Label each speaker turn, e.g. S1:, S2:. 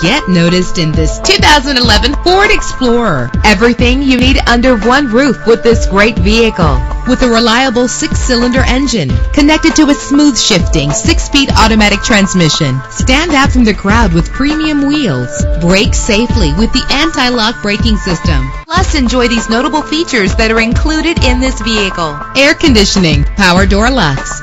S1: Get noticed in this 2011 Ford Explorer. Everything you need under one roof with this great vehicle. With a reliable six-cylinder engine connected to a smooth shifting six-speed automatic transmission. Stand out from the crowd with premium wheels. Brake safely with the anti-lock braking system. Plus, enjoy these notable features that are included in this vehicle. Air conditioning, power door locks,